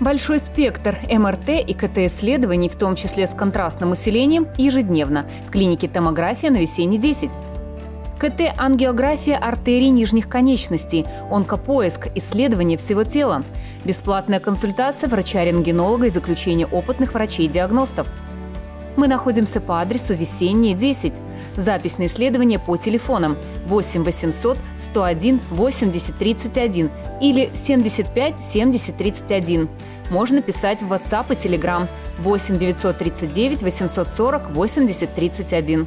Большой спектр МРТ и КТ-исследований, в том числе с контрастным усилением, ежедневно в клинике томография на весенней 10. КТ-ангиография артерий нижних конечностей, онкопоиск, исследование всего тела. Бесплатная консультация врача-рентгенолога и заключение опытных врачей-диагностов. Мы находимся по адресу Весенняя, 10. Запись на исследование по телефонам 8 800 101 80 31 или 75 70 31. Можно писать в WhatsApp и Telegram 8 939 840 80 31.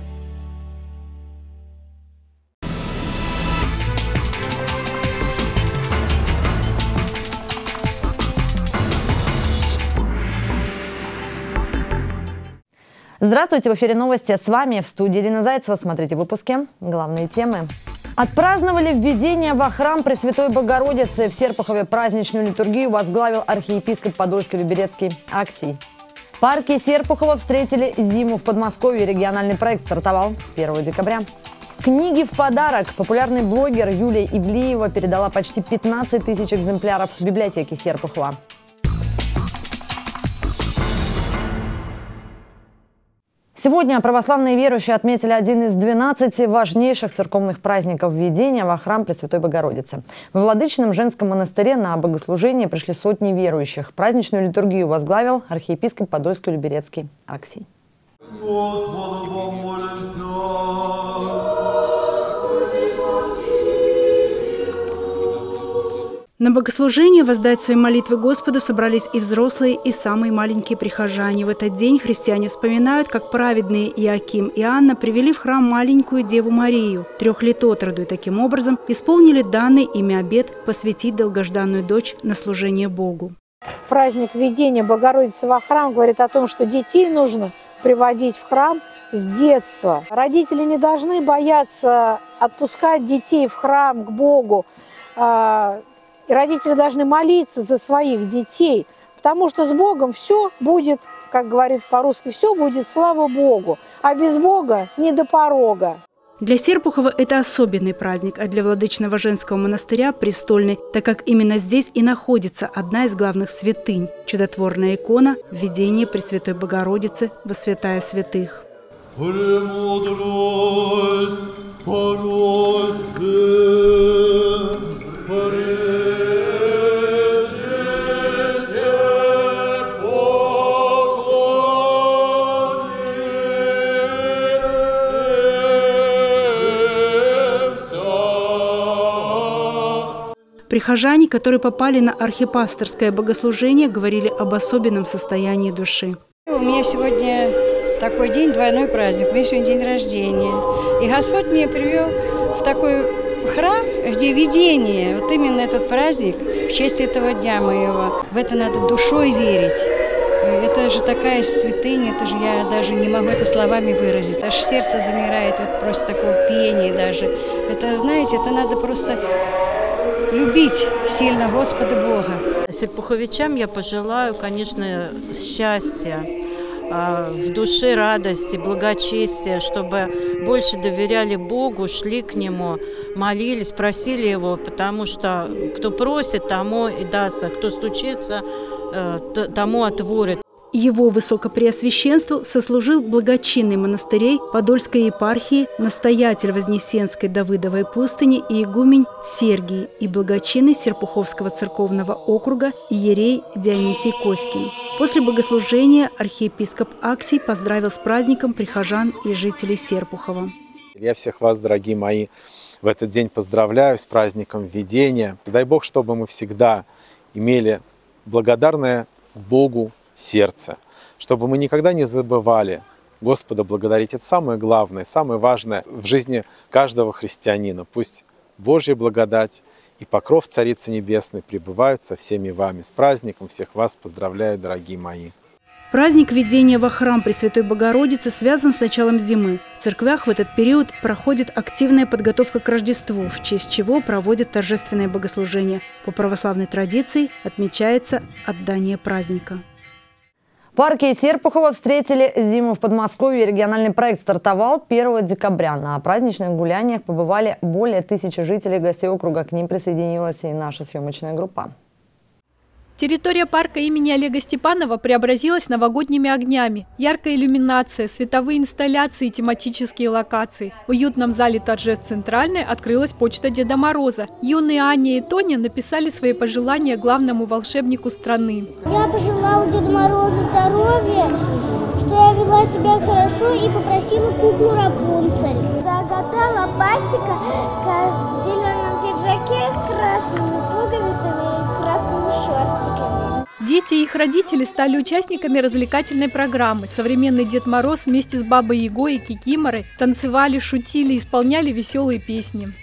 Здравствуйте, в эфире новости. С вами в студии Ирина Зайцева. Смотрите выпуски. Главные темы. Отпраздновали введение во храм Пресвятой Богородицы. В Серпухове праздничную литургию возглавил архиепископ Подольско-Люберецкий Аксий. Парке Серпухова встретили зиму в Подмосковье. Региональный проект стартовал 1 декабря. Книги в подарок. Популярный блогер Юлия Ивлеева передала почти 15 тысяч экземпляров в библиотеке Серпухова. Сегодня православные верующие отметили один из 12 важнейших церковных праздников введения во храм Пресвятой Богородицы. В Владычном женском монастыре на богослужение пришли сотни верующих. Праздничную литургию возглавил архиепископ Подольско-Люберецкий Аксий. На богослужение воздать свои молитвы Господу собрались и взрослые, и самые маленькие прихожане. В этот день христиане вспоминают, как праведные Иаким и Анна привели в храм маленькую Деву Марию, трех лет от роду, и таким образом исполнили данный ими обет посвятить долгожданную дочь на служение Богу. Праздник введения Богородицы во храм говорит о том, что детей нужно приводить в храм с детства. Родители не должны бояться отпускать детей в храм к Богу, а, и родители должны молиться за своих детей, потому что с Богом все будет, как говорит по-русски, все будет слава Богу, а без Бога не до порога. Для Серпухова это особенный праздник, а для Владычного женского монастыря – престольный, так как именно здесь и находится одна из главных святынь – чудотворная икона введения Пресвятой Богородицы во святая святых. Премудрость, Прихожане, которые попали на архипасторское богослужение, говорили об особенном состоянии души. У меня сегодня такой день, двойной праздник. У меня сегодня день рождения. И Господь меня привел в такой храм, где видение, вот именно этот праздник, в честь этого дня моего. В это надо душой верить. Это же такая святыня, это же я даже не могу это словами выразить. Аж сердце замирает, вот просто такого пения даже. Это, знаете, это надо просто любить сильно Господа Бога. Серпуховичам я пожелаю, конечно, счастья, а, в душе радости, благочестия, чтобы больше доверяли Богу, шли к Нему, молились, просили Его, потому что кто просит, тому и дастся, кто стучится, э, тому отворит. Его Высокопреосвященству сослужил благочинный монастырей Подольской епархии, настоятель Вознесенской Давыдовой пустыни и игумень Сергий и благочинный Серпуховского церковного округа Иерей Дионисий Коськин. После богослужения архиепископ Аксий поздравил с праздником прихожан и жителей Серпухова. Я всех вас, дорогие мои, в этот день поздравляю с праздником введения. Дай Бог, чтобы мы всегда имели благодарное Богу сердце, чтобы мы никогда не забывали Господа благодарить. Это самое главное, самое важное в жизни каждого христианина. Пусть Божья благодать и покров Царицы Небесной пребывают со всеми вами. С праздником всех вас поздравляю, дорогие мои. Праздник введения во храм Пресвятой Богородицы связан с началом зимы. В церквях в этот период проходит активная подготовка к Рождеству, в честь чего проводят торжественное богослужение. По православной традиции отмечается отдание праздника. В парке Серпухова встретили зиму в Подмосковье. Региональный проект стартовал 1 декабря. На праздничных гуляниях побывали более тысячи жителей гостей округа. К ним присоединилась и наша съемочная группа. Территория парка имени Олега Степанова преобразилась новогодними огнями. Яркая иллюминация, световые инсталляции и тематические локации. В уютном зале торжеств Центральной открылась почта Деда Мороза. Юные Аня и Тоня написали свои пожелания главному волшебнику страны. Я пожелала Деду Морозу здоровья, что я вела себя хорошо и попросила куклу Рапунцель. Загадала пасека Дети и их родители стали участниками развлекательной программы. Современный Дед Мороз вместе с Бабой Егой и Кикиморой танцевали, шутили, исполняли веселые песни.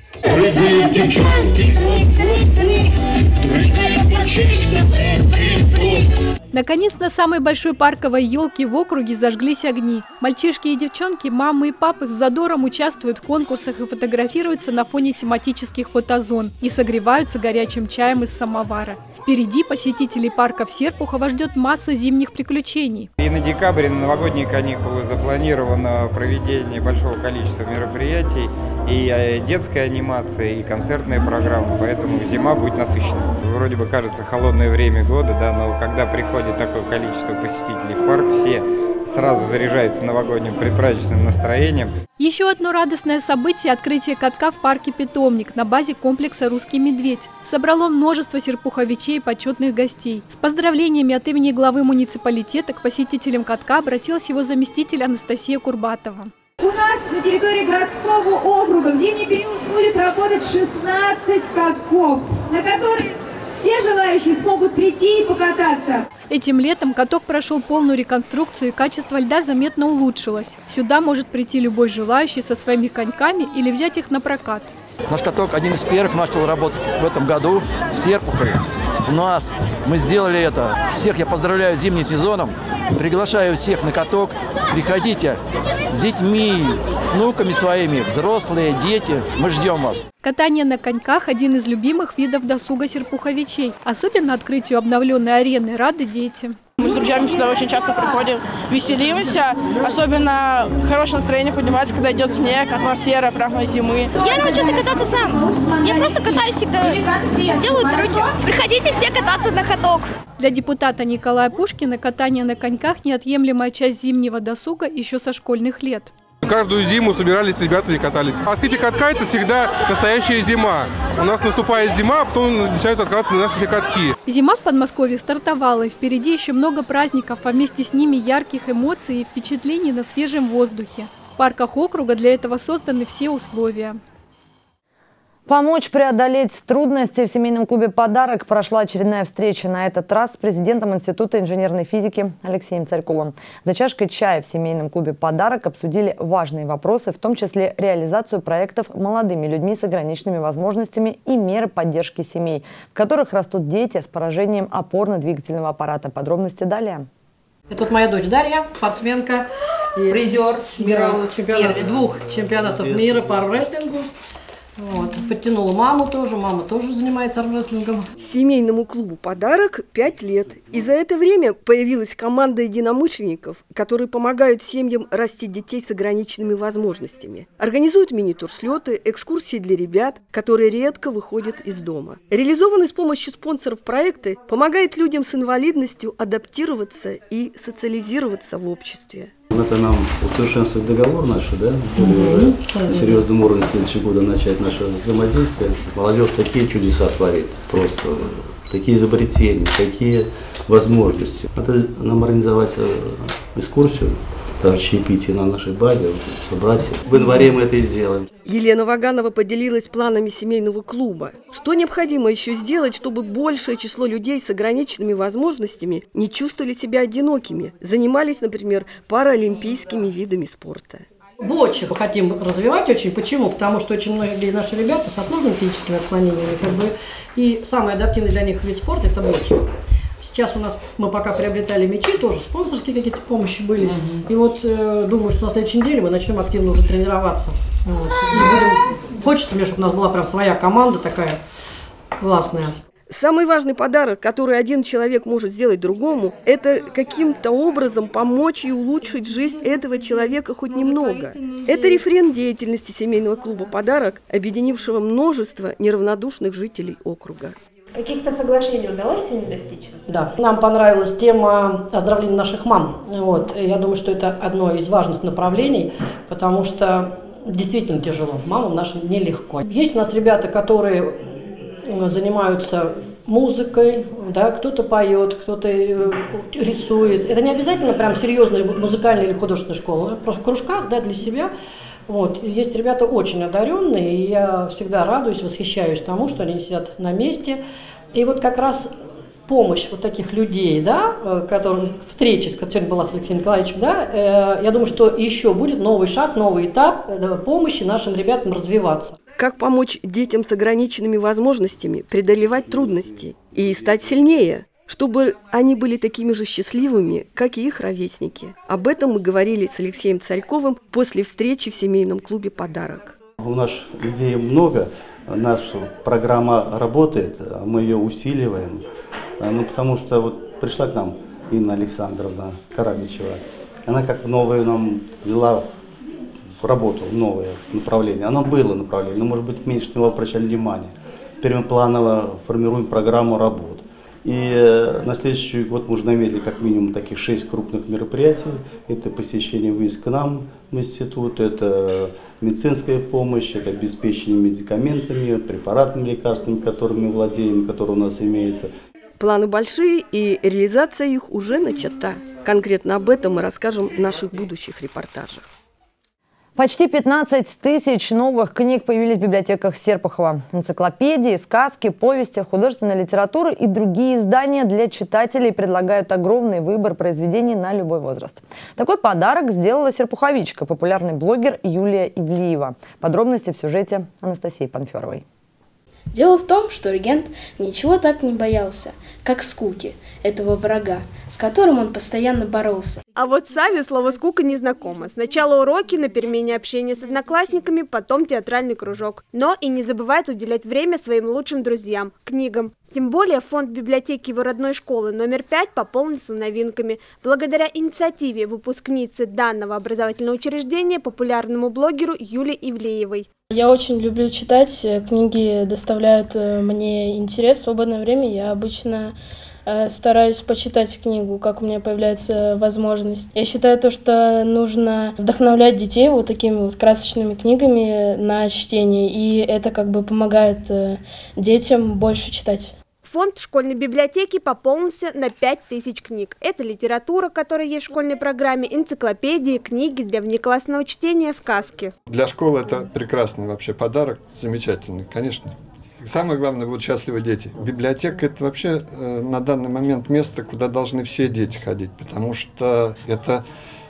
Наконец, на самой большой парковой елке в округе зажглись огни. Мальчишки и девчонки, мамы и папы с задором участвуют в конкурсах и фотографируются на фоне тематических фотозон и согреваются горячим чаем из самовара. Впереди посетителей парков Серпухова ждет масса зимних приключений. И на декабрь, и на новогодние каникулы запланировано проведение большого количества мероприятий и э, детская анимация, и концертная программа, поэтому зима будет насыщена. Вроде бы кажется холодное время года, да, но когда приходит такое количество посетителей в парк, все сразу заряжаются новогодним предпраздничным настроением. Еще одно радостное событие – открытие катка в парке «Питомник» на базе комплекса «Русский медведь». Собрало множество серпуховичей и почетных гостей. С поздравлениями от имени главы муниципалитета к посетителям катка обратилась его заместитель Анастасия Курбатова. На территории городского округа в зимний период будет работать 16 катков, на которые все желающие смогут прийти и покататься. Этим летом каток прошел полную реконструкцию и качество льда заметно улучшилось. Сюда может прийти любой желающий со своими коньками или взять их на прокат. Наш каток один из первых начал работать в этом году в Серпухове. У нас мы сделали это. Всех я поздравляю с зимним сезоном. Приглашаю всех на каток. Приходите с детьми, с внуками своими, взрослые, дети. Мы ждем вас. Катание на коньках – один из любимых видов досуга серпуховичей. Особенно открытию обновленной арены рады дети. Друзьями сюда очень часто приходим, веселимся. Особенно хорошее настроение поднимается, когда идет снег, атмосфера прямо зимы. Я научился кататься сам. Я просто катаюсь всегда, делаю трюки. Приходите все кататься на каток. Для депутата Николая Пушкина катание на коньках – неотъемлемая часть зимнего досуга еще со школьных лет. Каждую зиму собирались с ребятами и катались. Открытие катка – это всегда настоящая зима. У нас наступает зима, а потом начинаются открываться наши все катки. Зима в Подмосковье стартовала, и впереди еще много праздников, а вместе с ними ярких эмоций и впечатлений на свежем воздухе. В парках округа для этого созданы все условия. Помочь преодолеть трудности в семейном клубе «Подарок» прошла очередная встреча, на этот раз с президентом Института инженерной физики Алексеем Царьковым. За чашкой чая в семейном клубе «Подарок» обсудили важные вопросы, в том числе реализацию проектов молодыми людьми с ограниченными возможностями и меры поддержки семей, в которых растут дети с поражением опорно-двигательного аппарата. Подробности далее. Это вот моя дочь Дарья, спортсменка. Призер мировых чемпионат, двух чемпионатов мира по рестлингу. Вот. Подтянула маму тоже, мама тоже занимается армрестлингом. Семейному клубу «Подарок» 5 лет. И за это время появилась команда единомышленников, которые помогают семьям растить детей с ограниченными возможностями. Организуют мини-турслеты, экскурсии для ребят, которые редко выходят из дома. Реализованный с помощью спонсоров проекты помогает людям с инвалидностью адаптироваться и социализироваться в обществе. Это нам усовершенствовать договор наш, да, более уже серьезным уровнем следующего года начать наше взаимодействие. Молодежь такие чудеса творит, просто такие изобретения, такие возможности. Надо нам организовать э, экскурсию даже чаепитие на нашей базе, собрать. В январе мы это и сделаем. Елена Ваганова поделилась планами семейного клуба. Что необходимо еще сделать, чтобы большее число людей с ограниченными возможностями не чувствовали себя одинокими, занимались, например, паралимпийскими видами спорта? Больше хотим развивать очень. Почему? Потому что очень многие наши ребята со сложными физическими отклонениями, как бы, и самый адаптивный для них вид спорта – это больше. Сейчас у нас мы пока приобретали мячи, тоже спонсорские какие-то помощи были. Угу. И вот э, думаю, что на следующей неделе мы начнем активно уже тренироваться. Вот. Будем... Хочется мне, чтобы у нас была прям своя команда такая классная. Самый важный подарок, который один человек может сделать другому, это каким-то образом помочь и улучшить жизнь этого человека хоть немного. Это рефрен деятельности семейного клуба «Подарок», объединившего множество неравнодушных жителей округа. Каких-то соглашений удалось с ними достичь? Да, нам понравилась тема оздоровления наших мам. Вот. Я думаю, что это одно из важных направлений, потому что действительно тяжело. Мамам нашим нелегко. Есть у нас ребята, которые занимаются музыкой, да, кто-то поет, кто-то э, рисует. Это не обязательно прям серьезная музыкальная или художественная школа, просто в кружках, да, для себя. Вот. Есть ребята очень одаренные, и я всегда радуюсь, восхищаюсь тому, что они сидят на месте. И вот как раз помощь вот таких людей, да, э, которым встречи, сегодня была с Алексеем Николаевичем, да, э, я думаю, что еще будет новый шаг, новый этап э, помощи нашим ребятам развиваться. Как помочь детям с ограниченными возможностями преодолевать трудности и стать сильнее, чтобы они были такими же счастливыми, как и их ровесники. Об этом мы говорили с Алексеем Царьковым после встречи в семейном клубе «Подарок». У нас идей много, наша программа работает, мы ее усиливаем. Ну, потому что вот пришла к нам Инна Александровна Карабичева. Она как новую нам ввела в работу, новое направление. Оно было направление, но, может быть, меньше на него обращали внимание. Теперь мы планово формируем программу работ. И э, на следующий год мы уже наметили как минимум таких шесть крупных мероприятий. Это посещение выезд к нам в институт, это медицинская помощь, это обеспечение медикаментами, препаратами, лекарствами, которыми владеем, которые у нас имеются. Планы большие, и реализация их уже начата. Конкретно об этом мы расскажем в наших будущих репортажах. Почти 15 тысяч новых книг появились в библиотеках Серпухова. Энциклопедии, сказки, повести, художественная литература и другие издания для читателей предлагают огромный выбор произведений на любой возраст. Такой подарок сделала серпуховичка, популярный блогер Юлия Ивлиева. Подробности в сюжете Анастасии Панферовой. Дело в том, что регент ничего так не боялся, как скуки, этого врага, с которым он постоянно боролся. А вот Саве слово «скука» не знакомо. Сначала уроки, на перемене общения с одноклассниками, потом театральный кружок. Но и не забывает уделять время своим лучшим друзьям, книгам. Тем более фонд библиотеки его родной школы номер 5 пополнился новинками. Благодаря инициативе выпускницы данного образовательного учреждения популярному блогеру Юлии Ивлеевой. Я очень люблю читать, книги доставляют э, мне интерес. В свободное время я обычно э, стараюсь почитать книгу, как у меня появляется возможность. Я считаю то, что нужно вдохновлять детей вот такими вот красочными книгами на чтение, и это как бы помогает э, детям больше читать. Фонд школьной библиотеки пополнился на 5000 книг. Это литература, которая есть в школьной программе, энциклопедии, книги для внеклассного чтения, сказки. Для школы это прекрасный вообще подарок, замечательный, конечно. Самое главное, будут счастливы дети. Библиотека – это вообще э, на данный момент место, куда должны все дети ходить, потому что это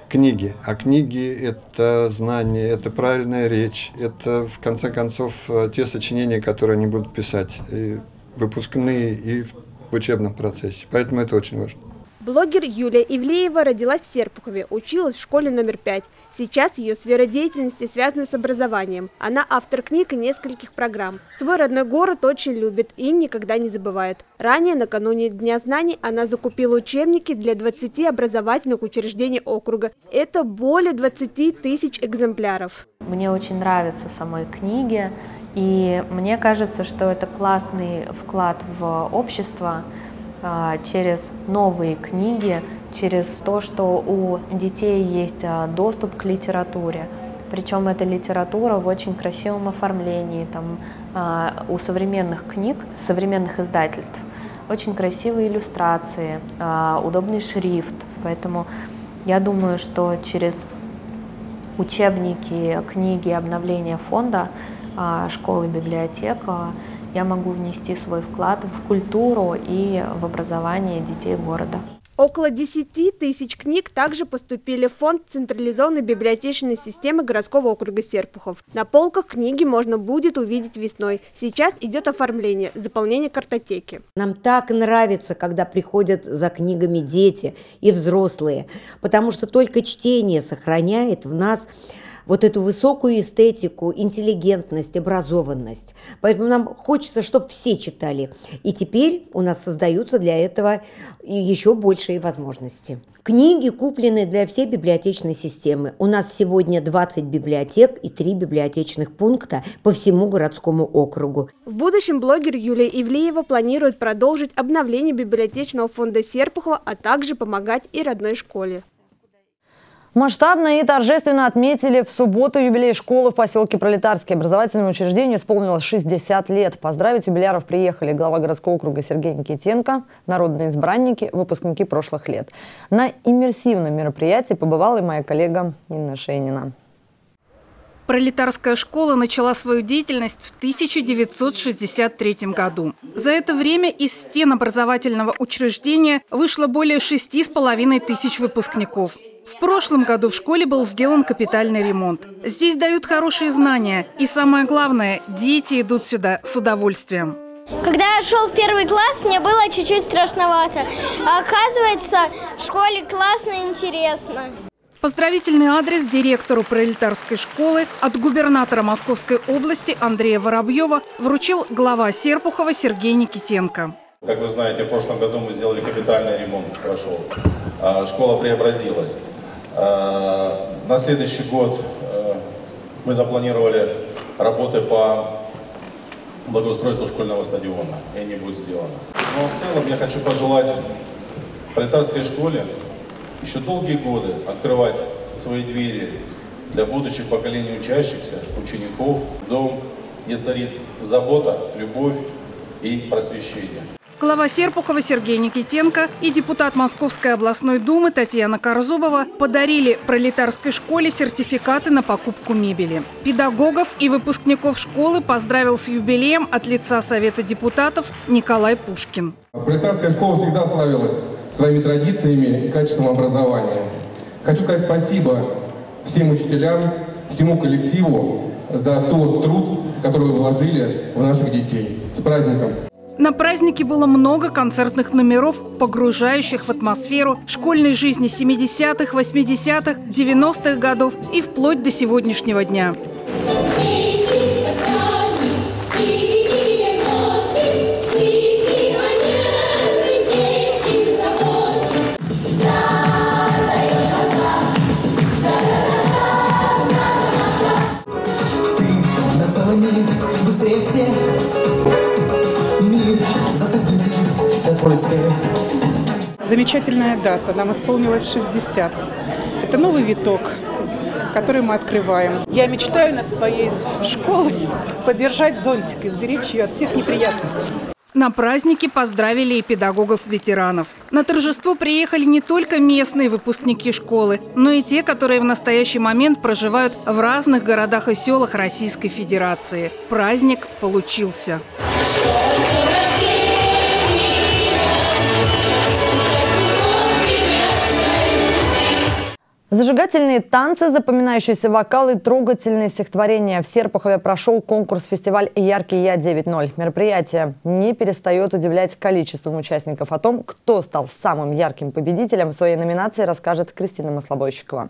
книги. А книги – это знания, это правильная речь, это, в конце концов, э, те сочинения, которые они будут писать. И выпускные и в учебном процессе. Поэтому это очень важно. Блогер Юлия Ивлеева родилась в Серпухове, училась в школе номер пять. Сейчас ее сфера деятельности связана с образованием. Она автор книг и нескольких программ. Свой родной город очень любит и никогда не забывает. Ранее, накануне Дня знаний, она закупила учебники для 20 образовательных учреждений округа. Это более 20 тысяч экземпляров. Мне очень нравятся самой книги. И мне кажется, что это классный вклад в общество через новые книги, через то, что у детей есть а, доступ к литературе. Причем эта литература в очень красивом оформлении, там, а, у современных книг, современных издательств. Очень красивые иллюстрации, удобный шрифт. Поэтому я думаю, что через учебники, книги, обновление фонда а, школы и библиотек, я могу внести свой вклад в культуру и в образование детей города. Около 10 тысяч книг также поступили в фонд централизованной библиотечной системы городского округа Серпухов. На полках книги можно будет увидеть весной. Сейчас идет оформление, заполнение картотеки. Нам так нравится, когда приходят за книгами дети и взрослые, потому что только чтение сохраняет в нас вот эту высокую эстетику, интеллигентность, образованность. Поэтому нам хочется, чтобы все читали. И теперь у нас создаются для этого еще большие возможности. Книги куплены для всей библиотечной системы. У нас сегодня 20 библиотек и 3 библиотечных пункта по всему городскому округу. В будущем блогер Юлия Ивлеева планирует продолжить обновление библиотечного фонда Серпухова, а также помогать и родной школе. Масштабно и торжественно отметили в субботу юбилей школы в поселке Пролетарский. Образовательному учреждению исполнилось 60 лет. Поздравить юбиляров приехали глава городского округа Сергей Никитенко, народные избранники, выпускники прошлых лет. На иммерсивном мероприятии побывала и моя коллега Инна Шейнина. Пролетарская школа начала свою деятельность в 1963 году. За это время из стен образовательного учреждения вышло более шести с половиной тысяч выпускников. В прошлом году в школе был сделан капитальный ремонт. Здесь дают хорошие знания. И самое главное, дети идут сюда с удовольствием. Когда я шел в первый класс, мне было чуть-чуть страшновато. А оказывается, в школе классно и интересно. Поздравительный адрес директору пролетарской школы от губернатора Московской области Андрея Воробьева вручил глава Серпухова Сергей Никитенко. Как вы знаете, в прошлом году мы сделали капитальный ремонт, прошел. А, школа преобразилась. А, на следующий год э, мы запланировали работы по благоустройству школьного стадиона, и они будут сделаны. Но в целом я хочу пожелать пролетарской школе еще долгие годы открывать свои двери для будущих поколений учащихся, учеников, дом, где царит забота, любовь и просвещение. Глава Серпухова Сергей Никитенко и депутат Московской областной думы Татьяна Корзубова подарили пролетарской школе сертификаты на покупку мебели. Педагогов и выпускников школы поздравил с юбилеем от лица Совета депутатов Николай Пушкин. Пролетарская школа всегда славилась своими традициями и качеством образования. Хочу сказать спасибо всем учителям, всему коллективу за тот труд, который вы вложили в наших детей. С праздником! На празднике было много концертных номеров, погружающих в атмосферу школьной жизни 70-х, 80-х, 90-х годов и вплоть до сегодняшнего дня. быстрее всех просьбе. Замечательная дата. Нам исполнилось 60. Это новый виток, который мы открываем. Я мечтаю над своей школой подержать зонтик и сберечь ее от всех неприятностей. На празднике поздравили и педагогов-ветеранов. На торжество приехали не только местные выпускники школы, но и те, которые в настоящий момент проживают в разных городах и селах Российской Федерации. Праздник получился. Зажигательные танцы, запоминающиеся вокалы трогательные стихотворения. В Серпухове прошел конкурс-фестиваль «Яркий Я 9.0». Мероприятие не перестает удивлять количеством участников. О том, кто стал самым ярким победителем в своей номинации, расскажет Кристина Маслобойщикова.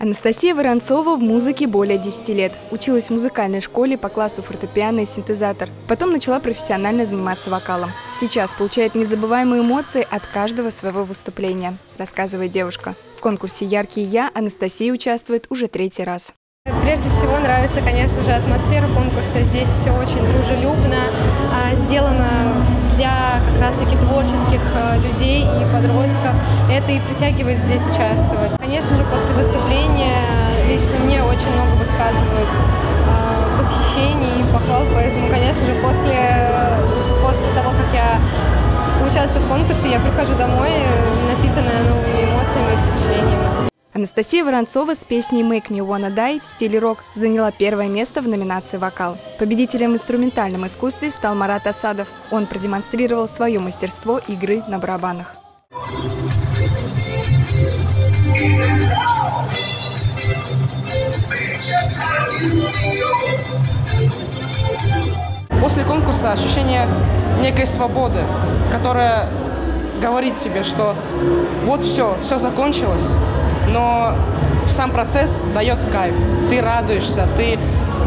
Анастасия Воронцова в музыке более 10 лет. Училась в музыкальной школе по классу фортепиано и синтезатор. Потом начала профессионально заниматься вокалом. Сейчас получает незабываемые эмоции от каждого своего выступления, рассказывает девушка. В конкурсе «Яркий я» Анастасия участвует уже третий раз. Прежде всего нравится, конечно же, атмосфера конкурса. Здесь все очень дружелюбно, а, сделано для как раз-таки творческих а, людей и подростков. Это и притягивает здесь участвовать. Конечно же, после выступления лично мне очень много высказывают а, восхищений и похвал, поэтому, конечно же, после, после того, как я участвую в конкурсе, я прихожу домой напитанная новыми эмоциями и впечатлениями. Анастасия Воронцова с песней «Make Me Wanna Die» в стиле рок заняла первое место в номинации «Вокал». Победителем в инструментальном искусстве стал Марат Асадов. Он продемонстрировал свое мастерство игры на барабанах. После конкурса ощущение некой свободы, которая говорит тебе, что вот все, все закончилось, но сам процесс дает кайф. Ты радуешься, ты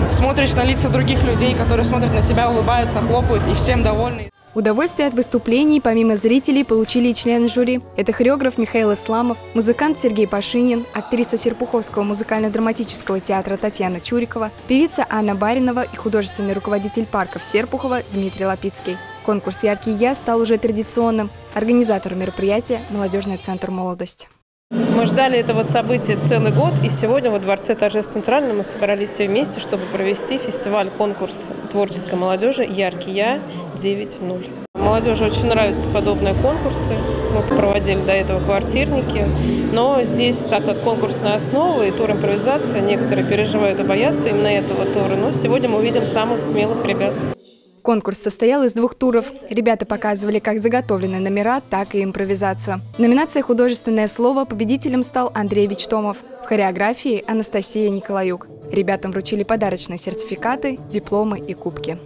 смотришь на лица других людей, которые смотрят на тебя, улыбаются, хлопают и всем довольны. Удовольствие от выступлений помимо зрителей получили и члены жюри. Это хореограф Михаил Исламов, музыкант Сергей Пашинин, актриса Серпуховского музыкально-драматического театра Татьяна Чурикова, певица Анна Баринова и художественный руководитель парков Серпухова Дмитрий Лапицкий. Конкурс «Яркий я» стал уже традиционным. Организатор мероприятия – Молодежный центр «Молодость». Мы ждали этого события целый год, и сегодня во Дворце торжеств Центральном мы собрались все вместе, чтобы провести фестиваль-конкурс творческой молодежи «Яркий я 9.0». Молодежи очень нравятся подобные конкурсы. Мы проводили до этого квартирники. Но здесь, так как конкурсная основа и тур импровизация, некоторые переживают и боятся именно этого тура. Но сегодня мы увидим самых смелых ребят. Конкурс состоял из двух туров. Ребята показывали как заготовленные номера, так и импровизацию. В номинации «Художественное слово» победителем стал Андрей Вичтомов. В хореографии – Анастасия Николаюк. Ребятам вручили подарочные сертификаты, дипломы и кубки.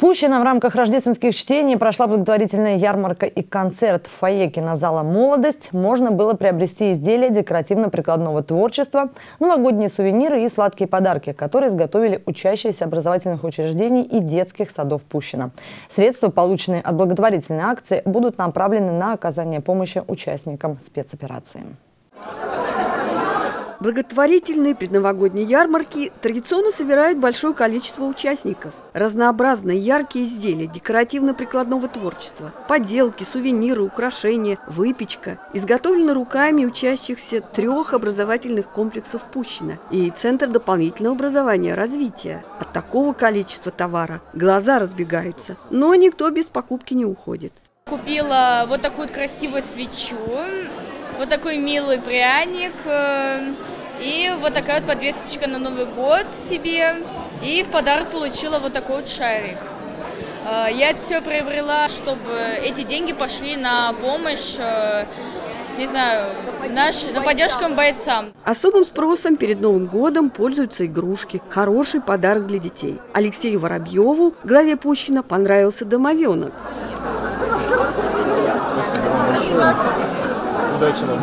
Пущино в рамках рождественских чтений прошла благотворительная ярмарка и концерт в фойе кинозала «Молодость». Можно было приобрести изделия декоративно-прикладного творчества, новогодние сувениры и сладкие подарки, которые изготовили учащиеся образовательных учреждений и детских садов Пущино. Средства, полученные от благотворительной акции, будут направлены на оказание помощи участникам спецоперации. Благотворительные предновогодние ярмарки традиционно собирают большое количество участников. Разнообразные яркие изделия декоративно-прикладного творчества, поделки, сувениры, украшения, выпечка изготовлены руками учащихся трех образовательных комплексов Пущино и Центр дополнительного образования развития. От такого количества товара глаза разбегаются, но никто без покупки не уходит. Купила вот такую красивую свечу, вот такой милый пряник э, и вот такая вот подвесочка на Новый год себе. И в подарок получила вот такой вот шарик. Э, я это все приобрела, чтобы эти деньги пошли на помощь э, не знаю, наш, на поддержку бойцам. Особым спросом перед Новым годом пользуются игрушки. Хороший подарок для детей. Алексею Воробьеву, главе Пущина, понравился домовенок. Спасибо. Удачи вам.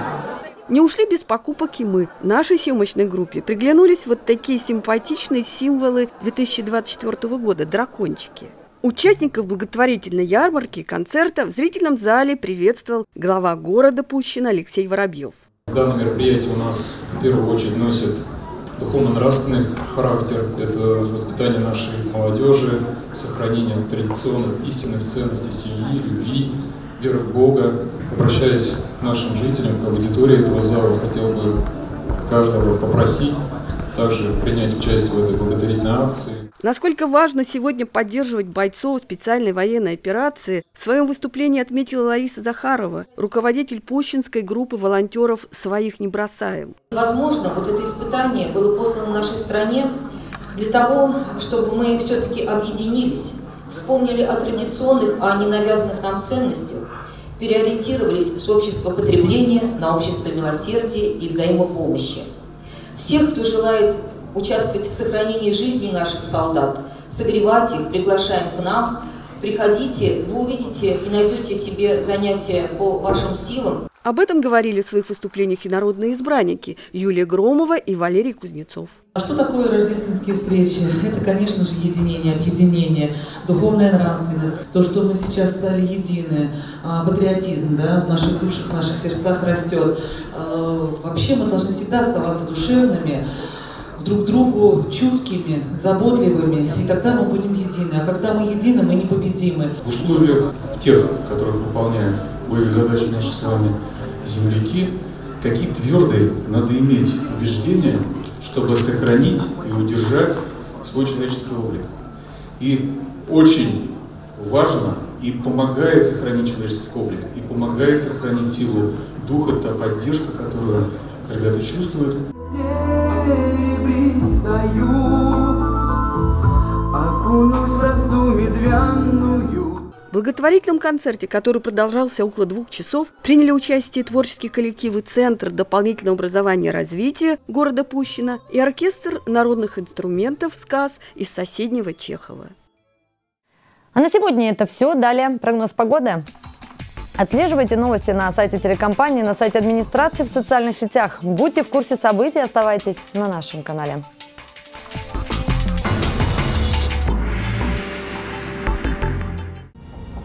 Не ушли без покупок и мы. Нашей съемочной группе приглянулись вот такие симпатичные символы 2024 года – дракончики. Участников благотворительной ярмарки и концерта в зрительном зале приветствовал глава города Пущина Алексей Воробьев. Данное мероприятие у нас в первую очередь носит духовно-нравственный характер. Это воспитание нашей молодежи, сохранение традиционных истинных ценностей семьи, любви, веры в Бога. Обращаясь к нашим жителям, к аудитории этого зала, хотел бы каждого попросить также принять участие в этой благотворительной акции. Насколько важно сегодня поддерживать бойцов специальной военной операции, в своем выступлении отметила Лариса Захарова, руководитель Пущинской группы волонтеров «Своих не бросаем». Возможно, вот это испытание было послано нашей стране для того, чтобы мы все-таки объединились, вспомнили о традиционных, а не навязанных нам ценностях, переориентировались с общества потребления на общество милосердия и взаимопомощи. Всех, кто желает участвовать в сохранении жизни наших солдат, согревать их, приглашаем к нам. Приходите, вы увидите и найдете себе занятия по вашим силам. Об этом говорили в своих выступлениях и народные избранники Юлия Громова и Валерий Кузнецов. А что такое рождественские встречи? Это, конечно же, единение, объединение, духовная нравственность, то, что мы сейчас стали едины, а, патриотизм да, в наших душах, в наших сердцах растет. А, вообще мы должны всегда оставаться душевными, друг другу чуткими, заботливыми, и тогда мы будем едины. А когда мы едины, мы непобедимы. В условиях, в тех, которых выполняют боевые задачи наши с вами земляки, какие твердые надо иметь убеждения, чтобы сохранить и удержать свой человеческий облик. И очень важно и помогает сохранить человеческий облик, и помогает сохранить силу духа, та поддержка, которую ребята чувствуют. Окунусь в росу медвяную. Благотворительном концерте, который продолжался около двух часов, приняли участие творческие коллективы Центр дополнительного образования и развития города Пущино и оркестр народных инструментов «СКАС» из соседнего Чехова. А на сегодня это все. Далее прогноз погоды. Отслеживайте новости на сайте телекомпании, на сайте администрации, в социальных сетях. Будьте в курсе событий, оставайтесь на нашем канале.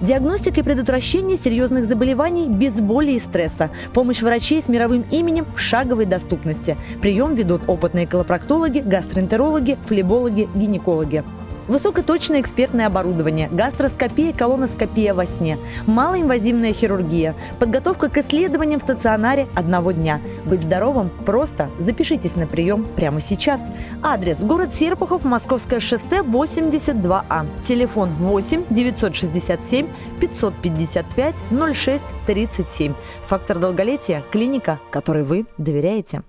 Диагностика и предотвращение серьезных заболеваний без боли и стресса. Помощь врачей с мировым именем в шаговой доступности. Прием ведут опытные колопроктологи, гастроэнтерологи, флебологи, гинекологи. Высокоточное экспертное оборудование, гастроскопия, колоноскопия во сне, малоинвазивная хирургия, подготовка к исследованиям в стационаре одного дня. Быть здоровым просто запишитесь на прием прямо сейчас. Адрес – город Серпухов, Московское шоссе, 82А. Телефон 8 967 555 06 37. Фактор долголетия – клиника, которой вы доверяете.